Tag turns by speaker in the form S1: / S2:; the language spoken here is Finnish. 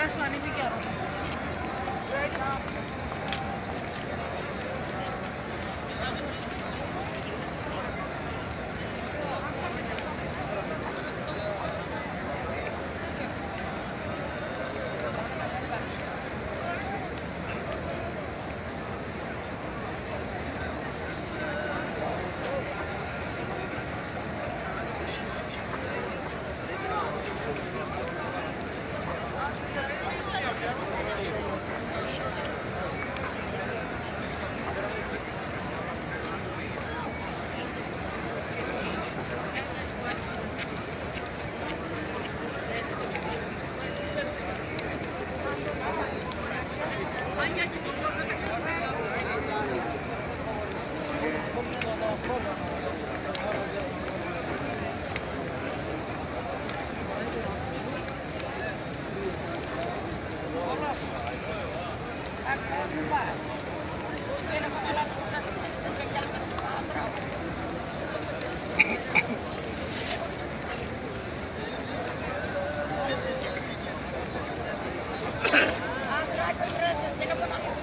S1: गिलास पानी भी क्या
S2: Hyvä. Tiedän, kun mä laitan, että pitää alkaa
S3: Teka po lang.